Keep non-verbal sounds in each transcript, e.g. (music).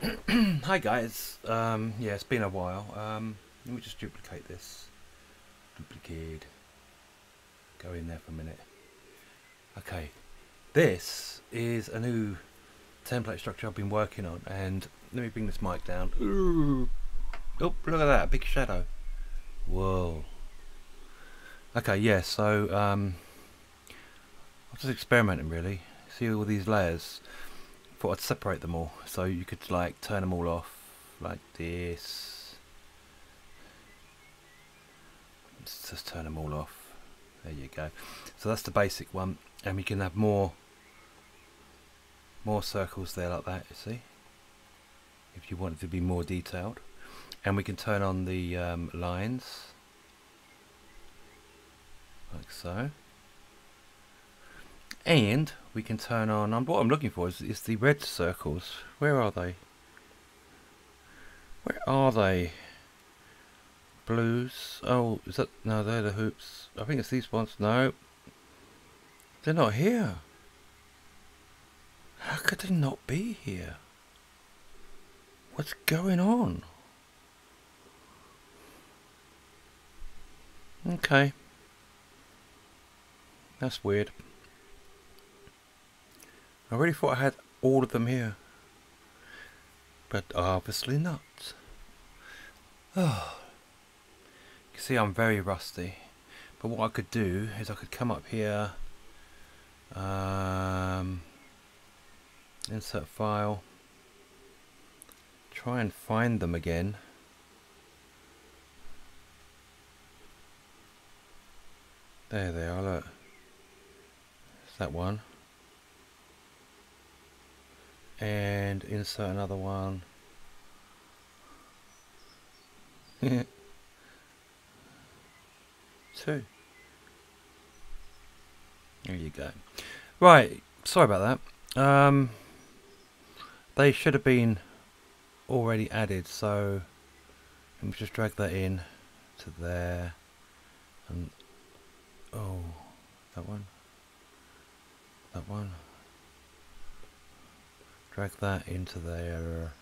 (clears throat) Hi guys, um, yeah, it's been a while. Um, let me just duplicate this. Duplicate. Go in there for a minute. Okay, this is a new template structure I've been working on, and let me bring this mic down. Ooh. Oh, look at that, big shadow. Whoa. Okay, yeah, so um, I'm just experimenting really. See all these layers. Thought I'd separate them all, so you could like turn them all off, like this. Let's just turn them all off. There you go. So that's the basic one, and we can have more, more circles there like that. You see, if you want it to be more detailed, and we can turn on the um, lines like so and we can turn on um, what I'm looking for is, is the red circles. Where are they? Where are they? Blues? Oh is that no they're the hoops. I think it's these ones. No. They're not here. How could they not be here? What's going on? Okay. That's weird I really thought I had all of them here. But obviously not. Oh. You can see I'm very rusty. But what I could do is I could come up here, um, insert file, try and find them again. There they are, look. It's that one and insert another one. (laughs) Two. There you go. Right sorry about that. Um, they should have been already added so let me just drag that in to there. And oh that one. That one drag that into there.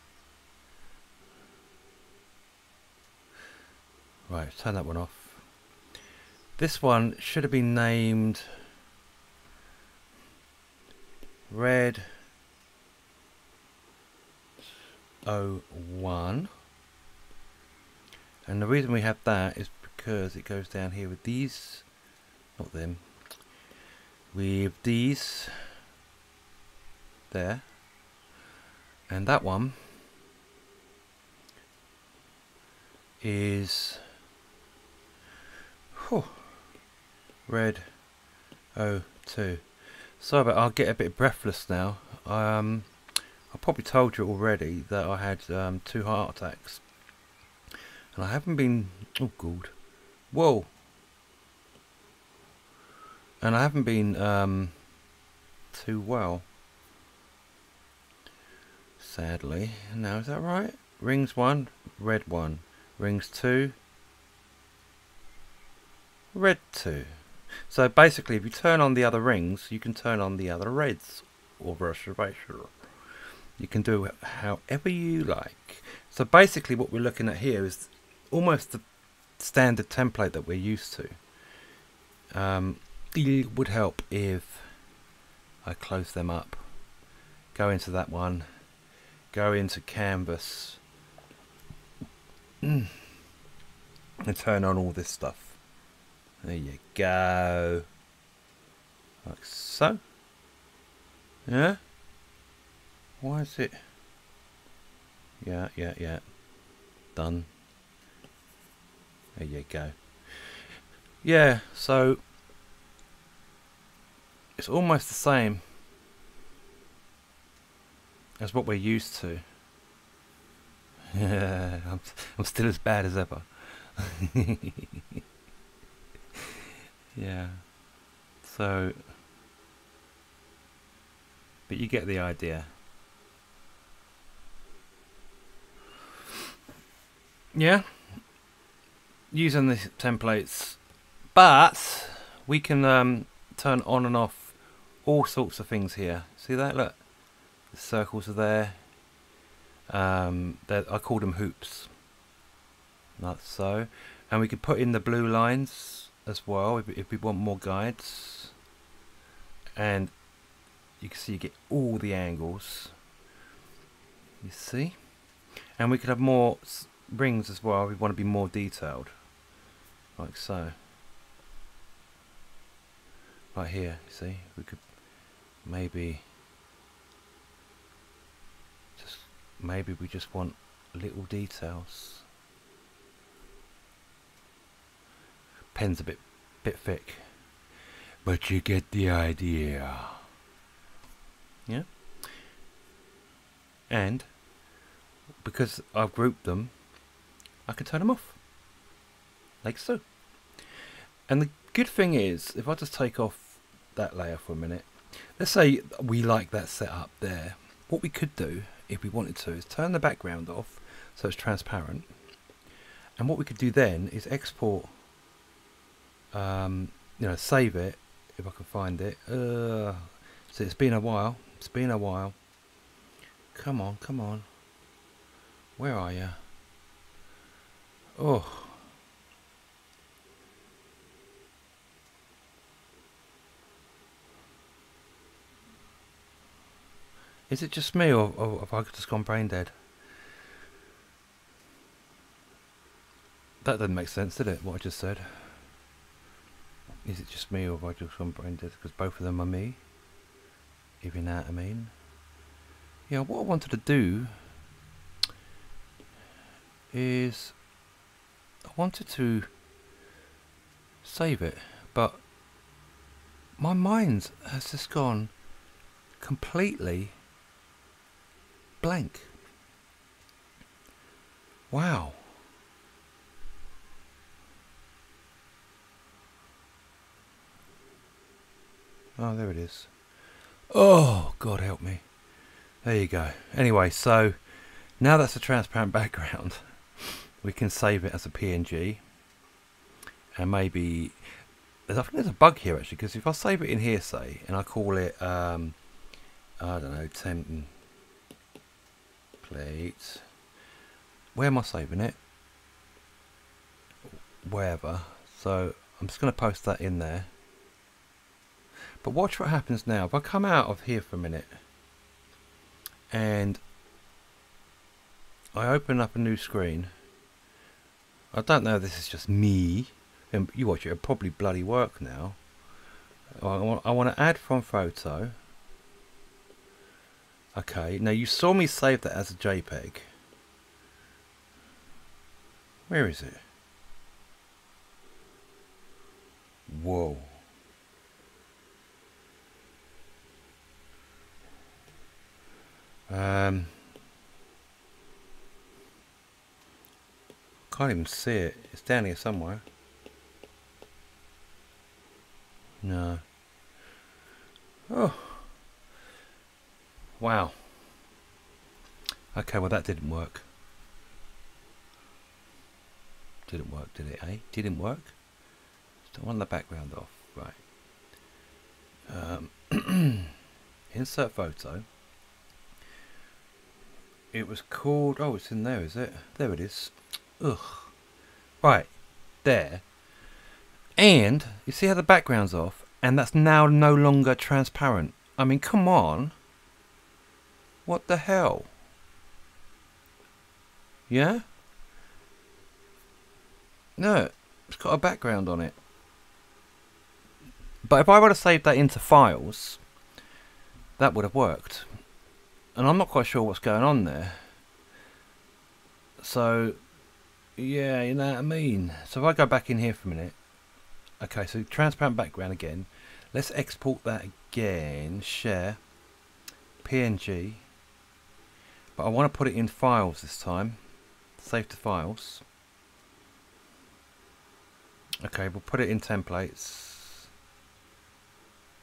Right turn that one off. This one should have been named red 01 and the reason we have that is because it goes down here with these not them with these there and that one is whew, red 02 sorry but I'll get a bit breathless now. Um, I probably told you already that I had um, two heart attacks. And I haven't been oh god. Whoa. And I haven't been um, too well sadly. Now, is that right? Rings 1, red 1. Rings 2, red 2. So basically, if you turn on the other rings, you can turn on the other reds, or vice versa. You can do however you like. So basically what we're looking at here is almost the standard template that we're used to. Um, it would help if I close them up, go into that one, go into canvas mm. and turn on all this stuff. There you go. Like so. Yeah? Why is it? Yeah, yeah, yeah. Done. There you go. Yeah, so it's almost the same that's what we're used to. (laughs) I'm, I'm still as bad as ever. (laughs) yeah. So, but you get the idea. Yeah. Using the templates, but we can um, turn on and off all sorts of things here. See that? Look. The circles are there. Um, I call them hoops. Like so. And we could put in the blue lines as well if, if we want more guides. And you can see you get all the angles. You see? And we could have more rings as well. We want to be more detailed. Like so. Right here, see? We could maybe just maybe we just want little details. Pen's a bit bit thick. But you get the idea. Yeah? And because I've grouped them, I can turn them off. Like so. And the good thing is, if I just take off that layer for a minute, let's say we like that setup there. What we could do, if we wanted to, is turn the background off so it's transparent. And what we could do then is export, um, you know, save it, if I can find it. Uh, so it's been a while. It's been a while. Come on, come on. Where are you? Oh. Is it just me, or, or have I just gone brain dead? That doesn't make sense, did it, what I just said? Is it just me, or have I just gone brain dead? Because both of them are me. If you know what I mean. Yeah, what I wanted to do is I wanted to save it, but my mind has just gone completely blank. Wow. Oh, there it is. Oh, God help me. There you go. Anyway, so now that's a transparent (laughs) background, we can save it as a PNG. And maybe, I think there's a bug here actually, because if I save it in here, say, and I call it, um, I don't know, temp Where am I saving it? Wherever. So I'm just going to post that in there. But watch what happens now. If I come out of here for a minute and I open up a new screen. I don't know if this is just me. And you watch it, it'll probably bloody work now. I want, I want to add from photo. Okay, now you saw me save that as a JPEG. Where is it? Whoa. Um, can't even see it. It's down here somewhere. No. Oh. Wow. Okay, well that didn't work. Didn't work, did it, eh? Didn't work? Still want the background off. Right. Um, (clears throat) insert photo. It was called... Oh, it's in there, is it? There it is. Ugh. Right. There. And, you see how the background's off? And that's now no longer transparent. I mean, come on. What the hell? Yeah? No, it's got a background on it. But if I would have saved that into files, that would have worked. And I'm not quite sure what's going on there. So, yeah, you know what I mean. So if I go back in here for a minute. Okay, so transparent background again. Let's export that again. Share. PNG. But I want to put it in files this time. Save to files. Okay, we'll put it in templates.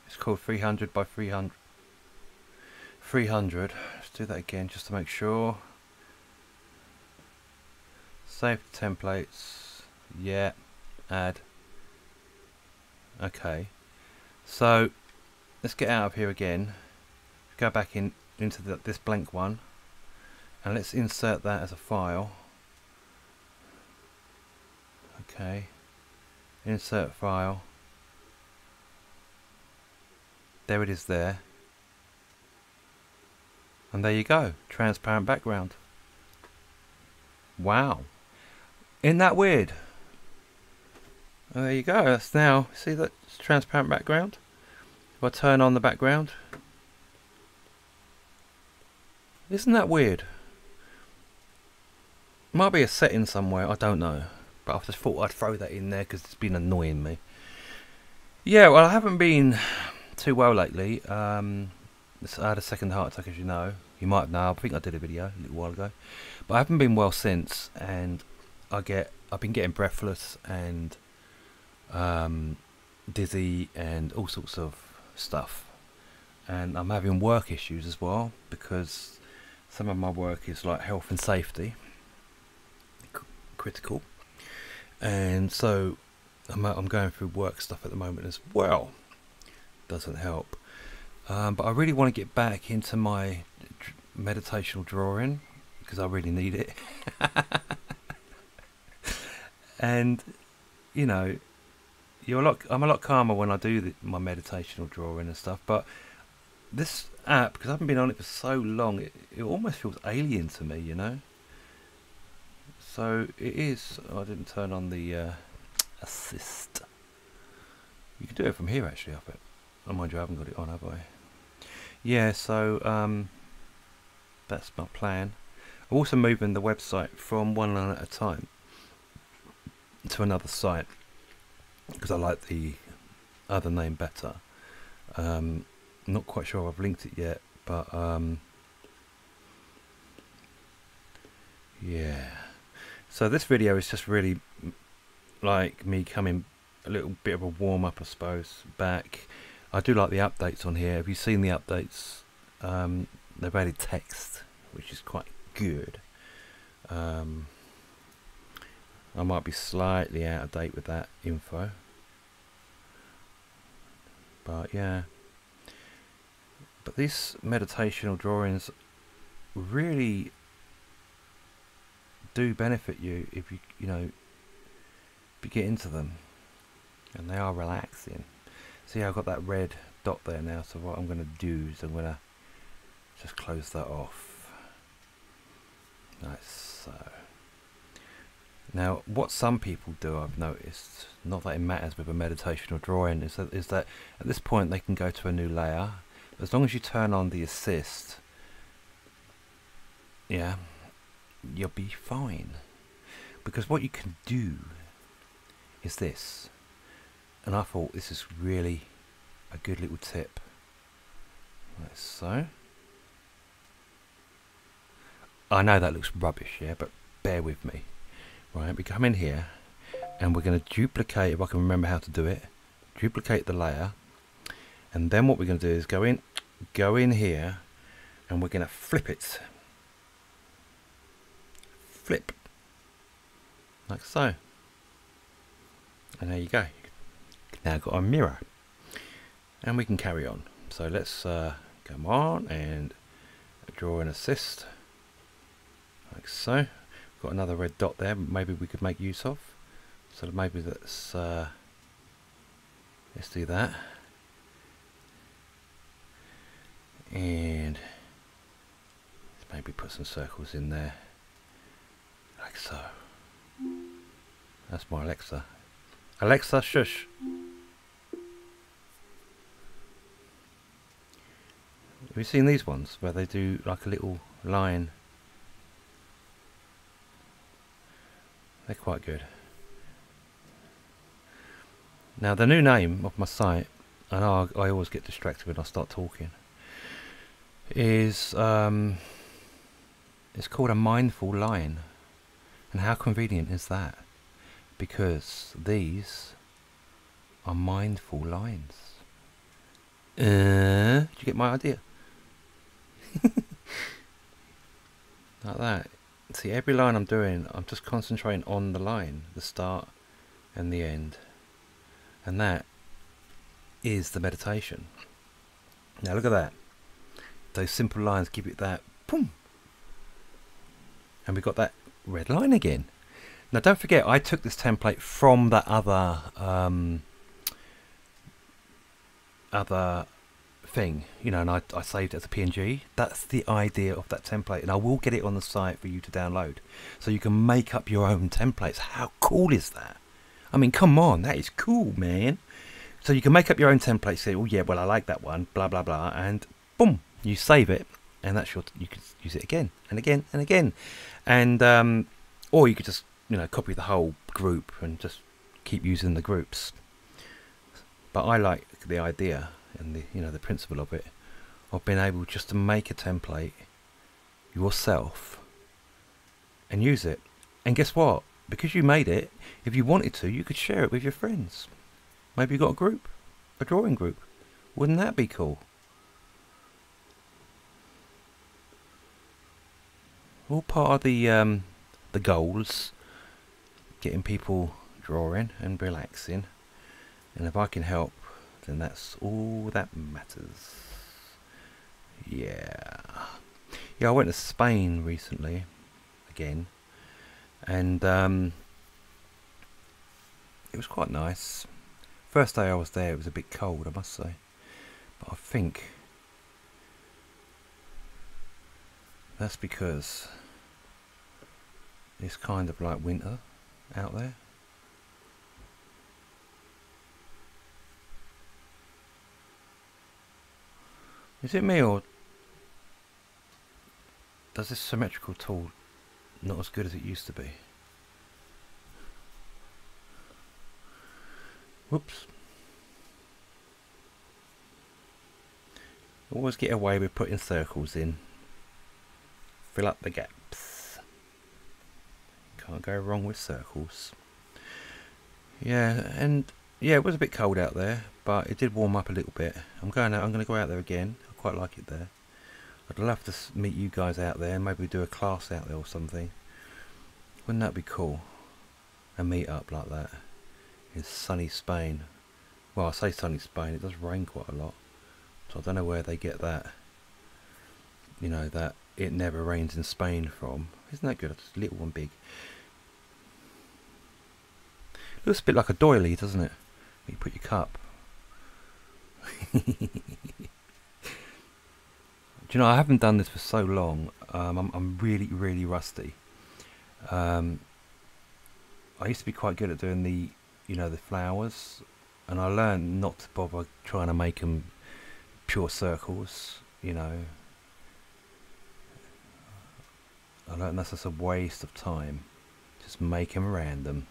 It's called 300 by 300. 300. Let's do that again just to make sure. Save to templates. Yeah. Add. Okay. So let's get out of here again. Go back in into the, this blank one and let's insert that as a file. Okay. Insert file. There it is there. And there you go. Transparent background. Wow. Isn't that weird? There you go. That's now see that transparent background? If I turn on the background. Isn't that weird might be a setting somewhere I don't know. But I just thought I'd throw that in there because it's been annoying me. Yeah well I haven't been too well lately. Um, I had a second heart attack as you know. You might know I think I did a video a little while ago. But I haven't been well since and I get I've been getting breathless and um, dizzy and all sorts of stuff. And I'm having work issues as well because some of my work is like health and safety critical. And so I'm, I'm going through work stuff at the moment as well. Doesn't help. Um, but I really want to get back into my meditational drawing because I really need it. (laughs) And you know you're a lot I'm a lot calmer when I do the, my meditational drawing and stuff but this app because I haven't been on it for so long it, it almost feels alien to me you know so it is oh, I didn't turn on the uh, assist you can do it from here actually up it oh mind you I haven't got it on have I yeah so um, that's my plan I'm also moving the website from one line at a time to another site because I like the other name better. Um, not quite sure I've linked it yet, but um, yeah. So this video is just really like me coming a little bit of a warm up, I suppose, back. I do like the updates on here. Have you seen the updates? Um, they've added text, which is quite good. Um, I might be slightly out of date with that info. But yeah. But these meditational drawings really do benefit you if you you know you get into them. And they are relaxing. See I've got that red dot there now so what I'm going to do is I'm going to just close that off. Nice so. Now, what some people do, I've noticed, not that it matters with a meditation or drawing, is that, is that at this point they can go to a new layer. As long as you turn on the assist, yeah, you'll be fine. Because what you can do is this. And I thought this is really a good little tip. Like so. I know that looks rubbish, yeah, but bear with me. Right, we come in here and we're going to duplicate, if I can remember how to do it, duplicate the layer. And then what we're going to do is go in, go in here and we're going to flip it. Flip. Like so. And there you go. Now got a mirror. And we can carry on. So let's uh, come on and draw an assist. Like so got another red dot there maybe we could make use of so maybe let's uh, let's do that and maybe put some circles in there like so that's my Alexa Alexa shush have you seen these ones where they do like a little line They're quite good. Now the new name of my site, and I, I always get distracted when I start talking, is um, it's called a mindful line. And how convenient is that? Because these are mindful lines. Uh, did you get my idea? (laughs) like that see every line I'm doing I'm just concentrating on the line the start and the end and that is the meditation now look at that those simple lines give it that boom and we got that red line again. Now don't forget, I took this template from that other um, other thing, you know, and I, I saved it as a PNG. That's the idea of that template, and I will get it on the site for you to download, so you can make up your own templates. How cool is that? I mean, come on, that is cool, man. So you can make up your own template. Say, oh yeah, well I like that one, blah blah blah, and boom, you save it, and that's your. You can use it again and again and again, and um, or you could just you know copy the whole group and just keep using the groups. But I like the idea and the you know the principle of it of being able just to make a template yourself and use it. And guess what? Because you made it, if you wanted to, you could share it with your friends. Maybe you got a group, a drawing group. Wouldn't that be cool? All part of the um, the goals, getting people drawing and relaxing. And if I can help then that's all that matters. Yeah. Yeah, I went to Spain recently, again, and um, it was quite nice. First day I was there, it was a bit cold, I must say, but I think that's because it's kind of like winter out there. Is it me or does this symmetrical tool not as good as it used to be? Whoops. Always get away with putting circles in. Fill up the gaps. Can't go wrong with circles. Yeah, and yeah, it was a bit cold out there, but it did warm up a little bit. I'm going I'm going to go out there again I quite like it there. I'd love to meet you guys out there, and maybe do a class out there or something. Wouldn't that be cool? A meet up like that in sunny Spain. Well, I say sunny Spain, it does rain quite a lot. So I don't know where they get that, you know, that it never rains in Spain from. Isn't that good? Just little and big. Looks a bit like a doily, doesn't it? You put your cup. (laughs) Do you know, I haven't done this for so long. Um, I'm, I'm really, really rusty. Um, I used to be quite good at doing the, you know, the flowers, and I learned not to bother trying to make them pure circles. You know, I learned that's just a waste of time. Just make them random.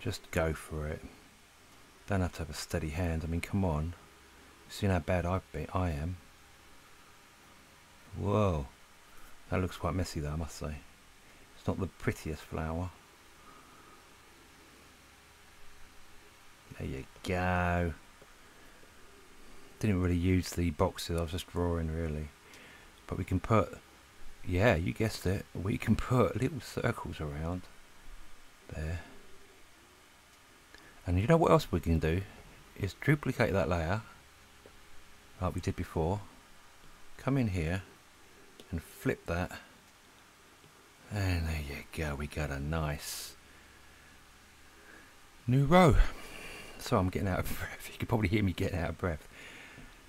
Just go for it. Don't have to have a steady hand. I mean, come on. Seeing how bad I've been, I am. Whoa. That looks quite messy though, I must say. It's not the prettiest flower. There you go. Didn't really use the boxes, I was just drawing really. But we can put, yeah, you guessed it, we can put little circles around there. And you know what else we can do? Is duplicate that layer like we did before. Come in here and flip that. And there you go we got a nice new row. So I'm getting out of (laughs) breath. You can probably hear me getting out of breath.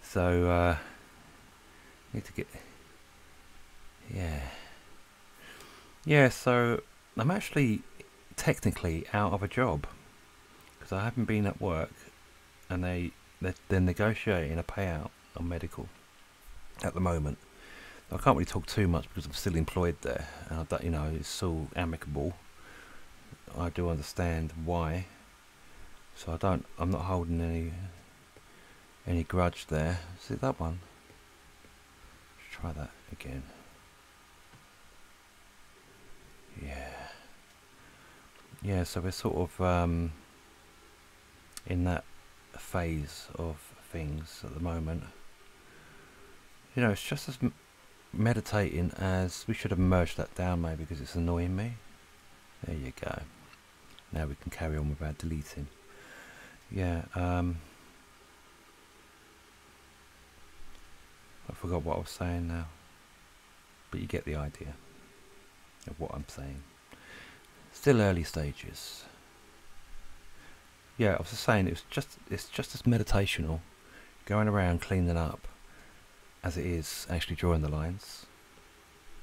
So uh, need to get yeah yeah so I'm actually technically out of a job because I haven't been at work and they they're, they're negotiating a payout on medical at the moment. I can't really talk too much because I'm still employed there, and I you know it's so amicable. I do understand why, so I don't. I'm not holding any any grudge there. See that one? Let's try that again. Yeah. Yeah, so we're sort of um, in that phase of things at the moment you know, it's just as meditating as we should have merged that down maybe because it's annoying me. There you go. Now we can carry on without deleting. Yeah, um, I forgot what I was saying now. but you get the idea of what I'm saying. Still early stages. Yeah, I was just saying it's just it's just as meditational, going around cleaning up, as it is actually drawing the lines.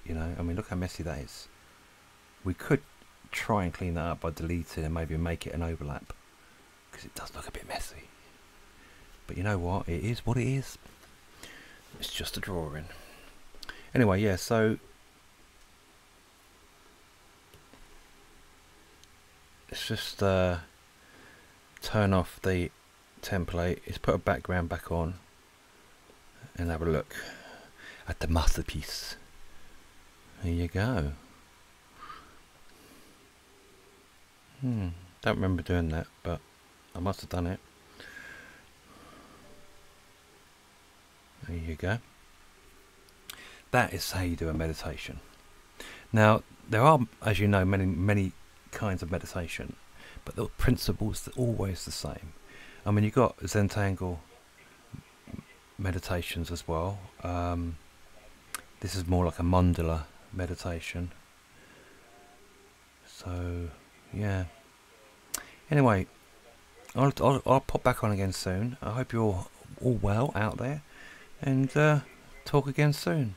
You know, I mean, look how messy that is. We could try and clean that up by deleting and maybe make it an overlap, because it does look a bit messy. But you know what? It is what it is. It's just a drawing. Anyway, yeah, so let's just uh, turn off the template. Let's put a background back on and have a look at the masterpiece. There you go. Hmm, don't remember doing that, but I must have done it. There you go. That is how you do a meditation. Now, there are, as you know, many, many kinds of meditation, but the principle's are always the same. I mean, you've got Zentangle meditations as well. Um, this is more like a mandala meditation. So, yeah. Anyway, I'll, I'll, I'll pop back on again soon. I hope you're all well out there and uh, talk again soon.